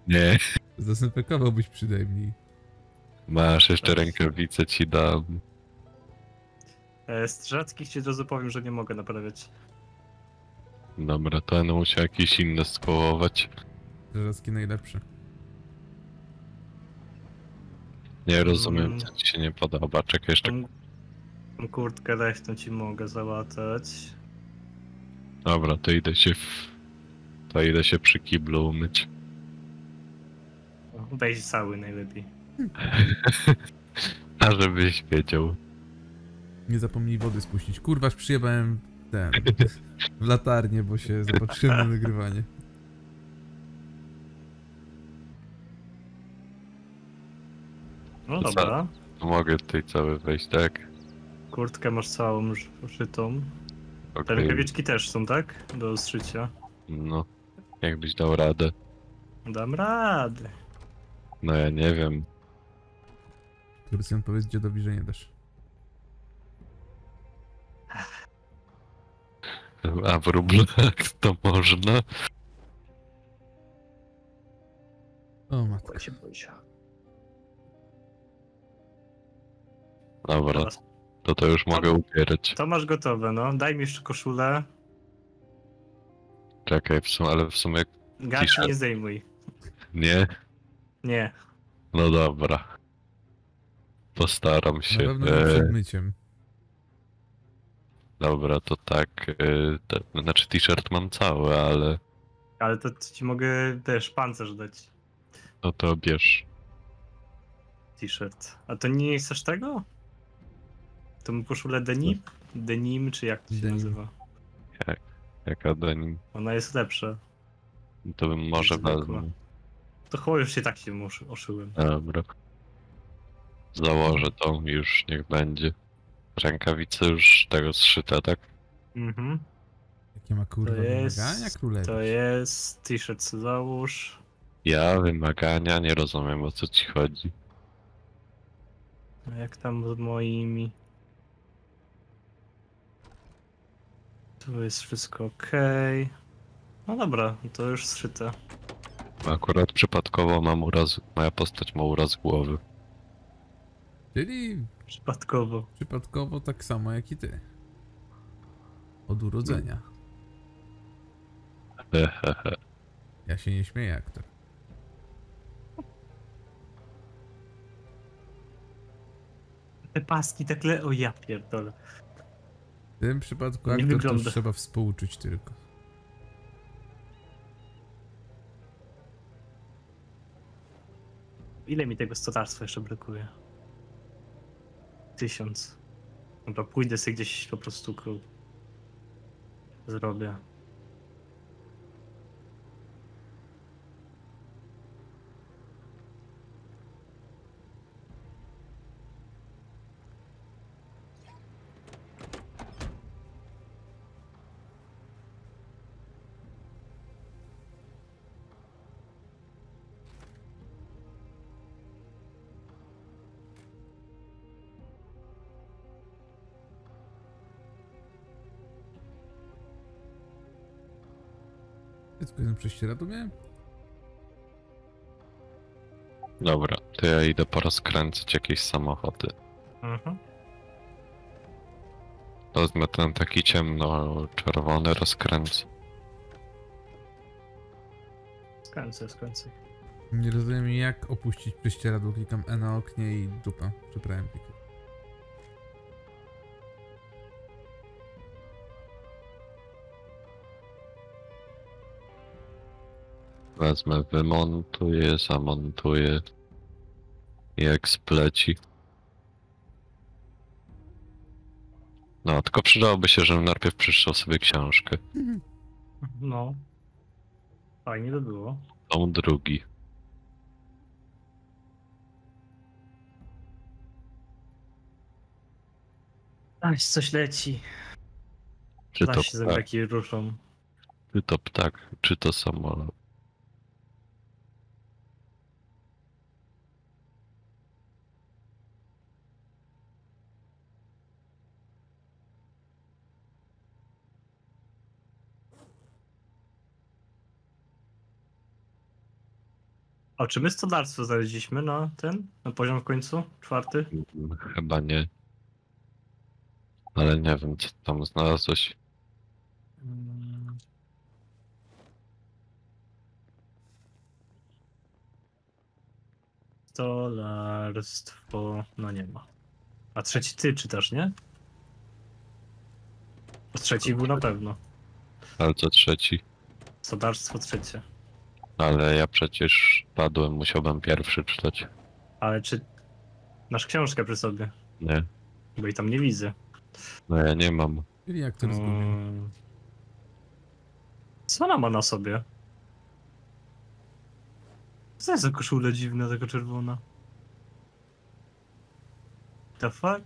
Nie. Zdezynfekowałbyś przynajmniej. Masz jeszcze rękawice ci dam. E, ci od razu powiem, że nie mogę naprawiać. Dobra, to będę musiał jakieś inne skołować. Żelazki najlepsze. Nie rozumiem, Mm. co ci się nie podoba. Czekaj jeszcze. Tą, tą kurtkę leśną ci mogę załatać. Dobra, to idę się w... To idę się przy kiblu umyć. Weź cały najlepiej. A żebyś wiedział. Nie zapomnij wody spuścić. Kurwa, przyjebałem ten... W latarnię, bo się zobaczyłem na nagrywanie. No To co? dobra. Mogę tutaj cały wejść, tak? Kurtkę masz całą już uszytą. Te Okej. rękawiczki też są, tak? Do zszycia. No. Jakbyś dał radę. Dam radę. No ja nie wiem. Turcjan, powiedz dziadowi, że nie dasz. A w rublach to można? O. Boję się. Dobra, Teraz. to to już mogę ubierać. To masz gotowe, no. Daj mi jeszcze koszulę. Czekaj, w sumie, ale w sumie T-shirt. nie zdejmuj. nie? Nie. No dobra. Postaram Na się. pewno nie E, przed myciem. Dobra, to tak. E, te, znaczy t-shirt mam cały, ale Ale to ci mogę też pancerz dać. no to bierz. T-shirt. A to nie chcesz tego? Tą koszulę denim? Denim, czy jak to się Denim. nazywa? Jaka denim. Ona jest lepsza. To bym może wezmę. To chyba już się tak się oszyłem. Dobra. Założę to już niech będzie. Rękawice już tego zszyte, tak? Mhm. Jakie ma kurwa To jest- wymagania królewicz? To jest t-shirt co załóż. Ja wymagania nie rozumiem o co ci chodzi. A jak tam z moimi? Tu jest wszystko ok. No dobra, to już zszyte. Akurat przypadkowo mam uraz, moja postać ma uraz głowy. Czyli Przypadkowo. przypadkowo tak samo jak i ty. Od urodzenia. Ja się nie śmieję, aktor. Te paski tak le... O ja pierdolę. W tym przypadku Nie aktor to wygląda. trzeba współczuć tylko. Ile mi tego stotarstwa jeszcze brakuje? Tysiąc. Dobra, pójdę sobie gdzieś po prostu. Zrobię. Prześcieradło miałem? Dobra, to ja idę porozkręcać jakieś samochody. Mhm. Wezmę ten taki ciemno-czerwony rozkręcę. Skręcę, skręcę. Nie rozumiem jak opuścić prześcieradło. Klikam E na oknie i dupa. Przeprałem plik. Wezmę, wymontuję, zamontuję. Jak spleci. No, tylko przydałoby się, żebym najpierw przeczytał sobie książkę. No. Fajnie by było. Tom drugi. Ach, coś leci. Czy to Zaś ptak, zębiaki ruszą. czy to ptak, czy to samolot. O, czy my stolarstwo znaleźliśmy na ten? Na poziom w końcu? Czwarty? Chyba nie. Ale nie wiem, co tam znalazłeś. Mm. Stolarstwo. No nie ma. A trzeci ty czytasz, nie? Trzeci był na pewno. Ale co trzeci? Stolarstwo trzecie. Ale ja przecież padłem, musiałbym pierwszy czytać. Ale czy masz książkę przy sobie? Nie? Bo i tam nie widzę. No ja nie mam. Czyli aktor zgubił. Mm. Co ona ma na sobie? Co jest za koszula dziwna, taka czerwona? The fuck?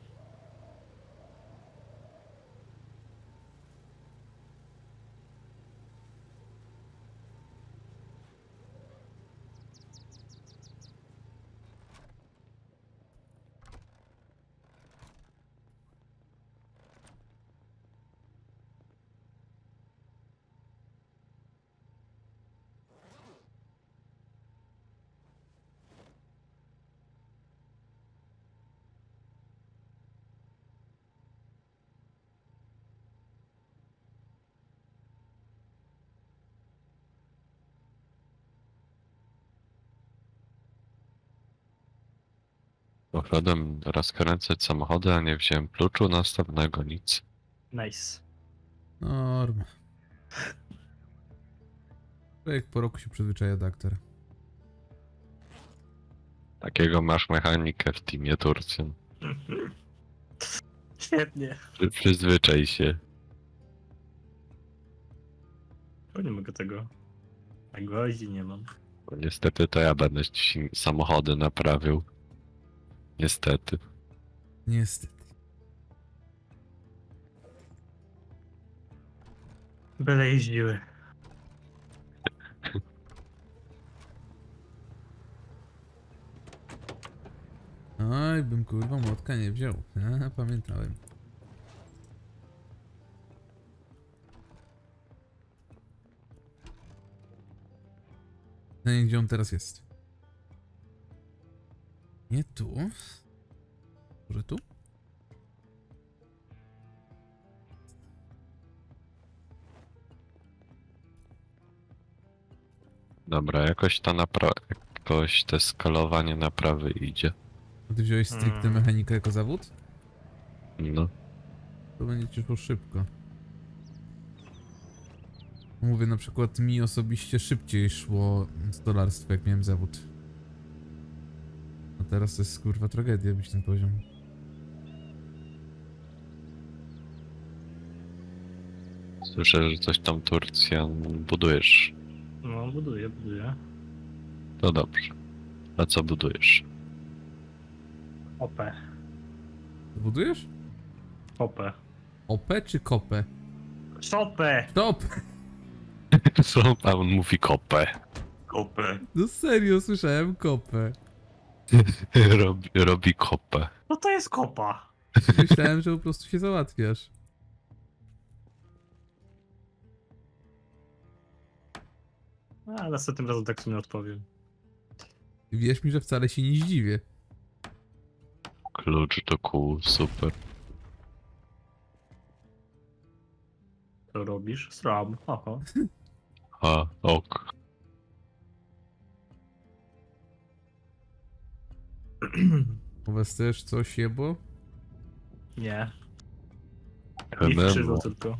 Poszedłem rozkręcać samochody, a nie wziąłem kluczu następnego, nic. Nice. Norma. Człowiek po roku się przyzwyczaja do aktora. Takiego masz mechanikę w teamie Turcjan. Świetnie. Przy, przyzwyczaj się. O, nie mogę tego. A gwoździ nie mam. Bo niestety to ja będę ci samochody naprawił. Niestety. Niestety. Byle jeździły. Oj, bym kurwa młotka nie wziął. A, pamiętałem. No gdzie on teraz jest? Nie tu? Może tu? Dobra, jakoś ta naprawa, jakoś te skalowanie naprawy idzie. A ty wziąłeś stricte Mm. mechanikę jako zawód? No. To będzie ci szło szybko. Mówię, na przykład mi osobiście szybciej szło stolarstwo, jak miałem zawód. A teraz to jest kurwa tragedia być ten poziom. Słyszę, że coś tam Turcjan budujesz. No, buduję, buduję. To dobrze. A co budujesz? OP. Budujesz? OP. OP czy kopę? Szopę! Stop! Co pan mówi kopę? Kopę. No serio, słyszałem kopę. robi, robi kopę. No to jest kopa. Myślałem, że po prostu się załatwiasz. A następnym razem tak sumie odpowiem. Wierz mi, że wcale się nie zdziwię. Klucz do kół, super. Co robisz? Sram. Aha. A, ok. U was też coś jebło? Nie. I w Nemo, krzyżu tylko.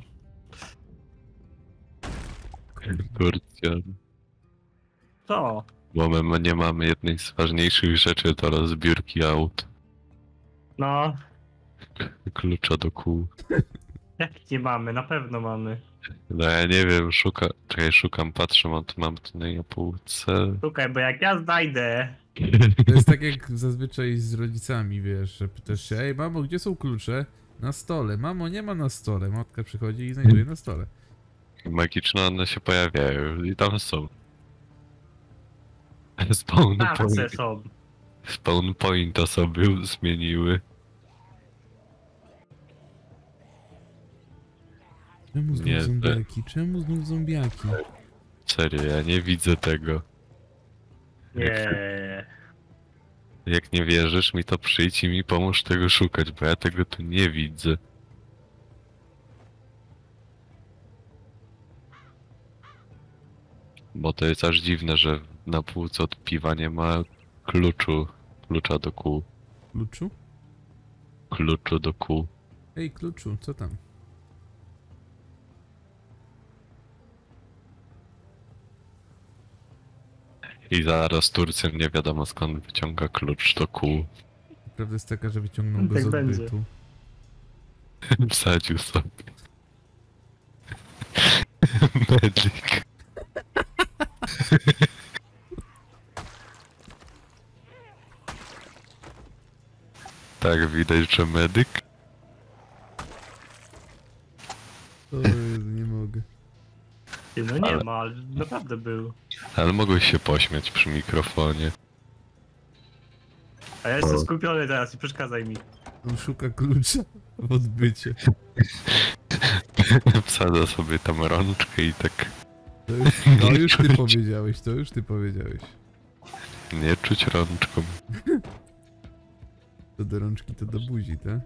Turcja. To. Bo my nie mamy jednej z ważniejszych rzeczy, to rozbiórki aut. No. Klucza do kół. Jak nie mamy? Na pewno mamy. No ja nie wiem, szuka... Czekaj, szukam, patrzę, mam, mam tu na półce. Słuchaj, bo jak ja znajdę. To jest tak jak zazwyczaj z rodzicami, wiesz, że pytasz się, ej mamo, gdzie są klucze? Na stole. Mamo, nie ma na stole. Matka przychodzi i znajduje na stole. Magiczne one się pojawiają i tam są. Spawn Tam se point, są. spawn point osoby zmieniły. Czemu znów Nie, zombiaki? Czemu znów zombiaki? Serio, ja nie widzę tego. Nie. Jak nie wierzysz mi, to przyjdź i mi pomóż tego szukać, bo ja tego tu nie widzę. Bo to jest aż dziwne, że na półce od piwa nie ma kluczu. Klucza do kół. Kluczu? Kluczu do kół. Ej, kluczu, co tam? I zaraz Turcjan nie wiadomo skąd wyciąga klucz do kół. Prawda jest taka, że wyciągnął go Tak z będzie. odbytu. Wsadził sobie. Medlik. tak, widać, że medyk. O Jezu, nie mogę. Ty, No nie Ale- ma, ale naprawdę był. Ale mogłeś się pośmiać przy mikrofonie. A ja jestem skupiony teraz i przeszkadzaj mi. On szuka klucza w odbycie. Wsadza sobie tam rączkę i tak To już, to już ty powiedziałeś, to już ty powiedziałeś. nie czuć rączką. To do rączki, to do buzi, tak?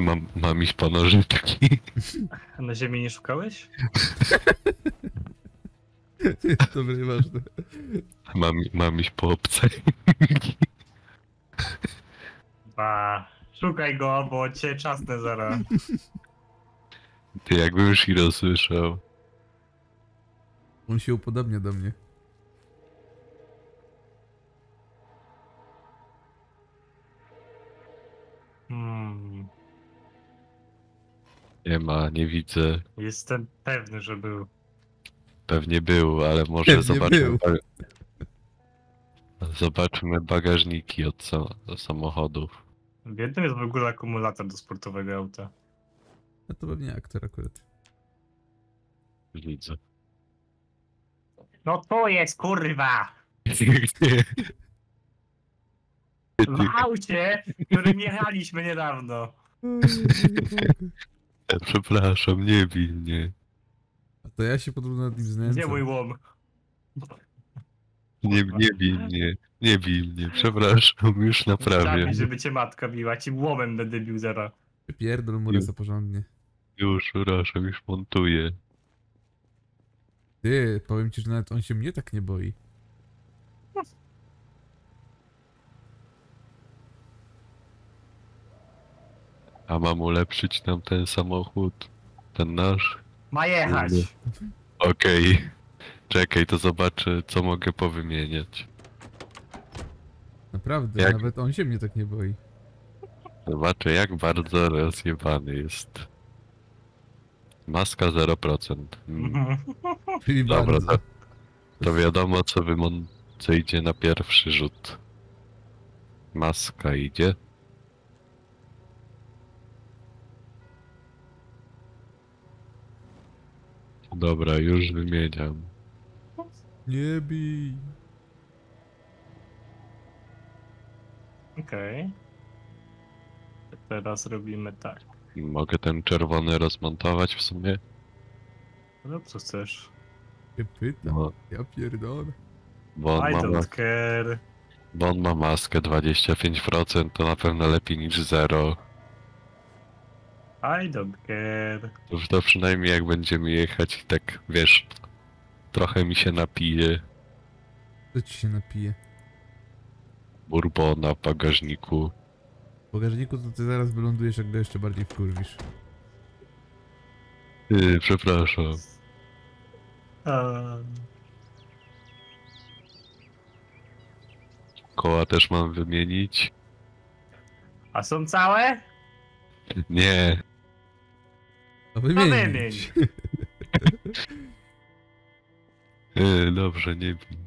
Mam, mam iść po nożyczki. A na ziemi nie szukałeś? Dobre, ważne. Mam, mam iść po obcej. Ba. Szukaj go, bo cię czasnę zaraz. Ty jakby już i rozsłyszał. On się upodabnia do mnie. Hmm. Nie ma, nie widzę. Jestem pewny, że był. Pewnie był, ale może Pewnie zobaczmy. był. ba- Zobaczmy bagażniki od sa od samochodów. W jednym jest w ogóle akumulator do sportowego auta. A to pewnie aktor akurat. Widzę. No to jest kurwa! W aucie, którym jechaliśmy niedawno. Przepraszam, nie bij mnie. To ja się podobno nad nim znęcam. mój łom? Nie, nie bij mnie. Nie bij mnie. Przepraszam, już naprawię. Zabij, żeby cię matka biła, ci łomem będę bił zaraz. Pierdol mu resa porządnie. Już, przepraszam, już montuję. Ty, powiem ci, że nawet on się mnie tak nie boi. A mam ulepszyć nam ten samochód? Ten nasz? Ma jechać. Okej. Czekaj, to zobaczę, co mogę powymieniać. Naprawdę, Jak? nawet on się mnie tak nie boi. Zobaczę, jak bardzo rozjebany jest. Maska 0%. Mm, Mhm. Czyli Dobra, bardzo. to, to wiadomo, co, wymon- co idzie na pierwszy rzut. Maska idzie. Dobra, już wymieniam. Nie bij. Okej. Teraz robimy tak. Mogę ten czerwony rozmontować w sumie? No co chcesz? się pytam. No, Ja pierdolę. bo on, I ma, don't care. bo on ma maskę 25%, to na pewno lepiej niż zero. I don't care. To, to przynajmniej jak będziemy jechać i tak, wiesz, trochę mi się napije Co ci się napije? bourbona w bagażniku. W bagażniku to ty zaraz wylądujesz, jak go jeszcze bardziej wkurwisz. Yy, przepraszam. A, Koła też mam wymienić? a są całe? Nie, No No wymień. wymień. yy, dobrze, nie wiem.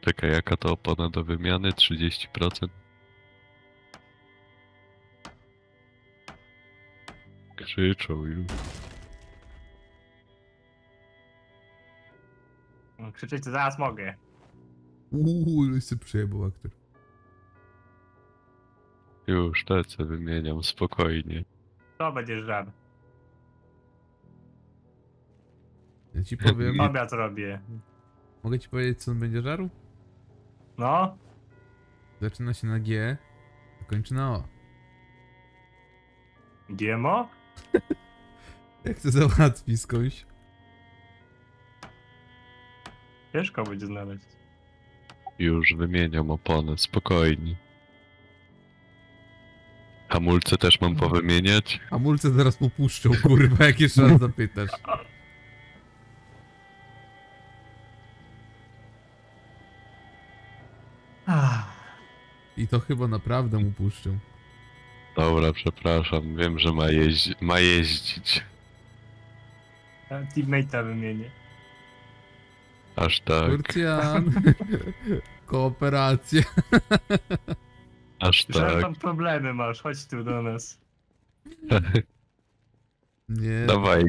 Czekaj, jaka to opona do wymiany? 30%? Krzyczą już. Krzyczeć to zaraz mogę. Uuu, ale się przejebał aktor. Już, lecę, wymieniam, spokojnie. To będzie żar. Ja ci powiem. Obiad robię. Mogę ci powiedzieć, co on będzie żarł? No, Zaczyna się na G, a kończy na O. GMO? Jak to załatwi skądś? Ciężko będzie znaleźć. Już wymieniam opony, spokojnie. Hamulce też mam powymieniać? Hamulce zaraz popuszczą, kurwa, jak jeszcze raz zapytasz. I to chyba naprawdę mu puszczą. Dobra, przepraszam, wiem, że ma, jeździ ma jeździć. Teammate'a wymienię. Aż tak, Turcjan. Kooperacja. Aż tak. tam problemy masz, chodź tu do nas. Nie. Dawaj.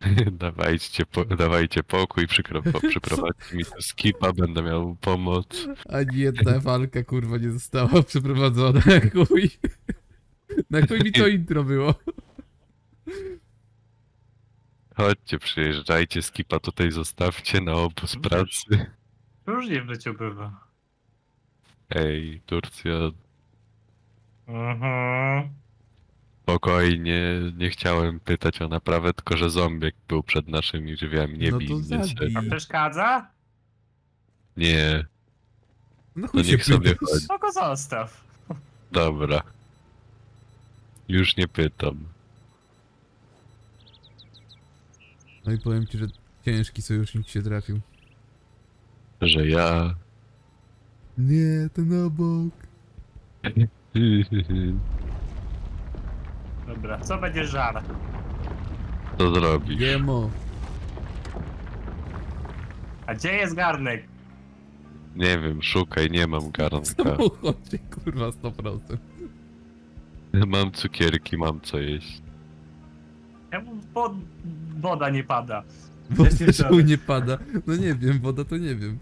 Dawajcie, po, dawajcie pokój, przykro- po- przyprowadźcie mi do skipa, będę miał pomoc. Ani jedna walka kurwa nie została przeprowadzona. Chuj. Na chuj mi to intro było. Chodźcie, przyjeżdżajcie, skipa tutaj zostawcie na obóz pracy. Różnie w życiu bywa. Ej, Turcja, Mhm. spokojnie, nie chciałem pytać o naprawę, tylko że zombiek był przed naszymi drzwiami, nie No bij to mnie, zabij. przeszkadza? Nie, No to chuj się niech sobie pytasz. chodzi. No go zostaw. Dobra. Już nie pytam. No i powiem ci, że ciężki sojusznik się trafił. Że ja... Nie, ten obok. Dobra, co będzie żar? Co zrobisz? Giemo. A gdzie jest garnek? Nie wiem, szukaj, nie mam garnka. samochodzie, kurwa, 100%. Mam cukierki, mam co jeść. Czemu pod... woda nie pada? Woda czemu nie pada? No nie wiem, woda to nie wiem.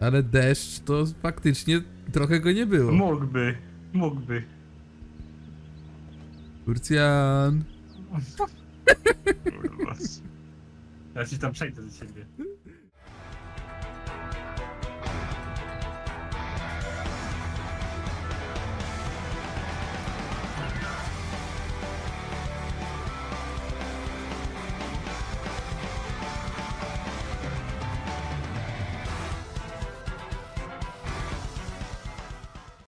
Ale deszcz to faktycznie trochę go nie było. Mógłby, mógłby. Turcjan. Kurwa. Ja ci tam przejdę do ciebie.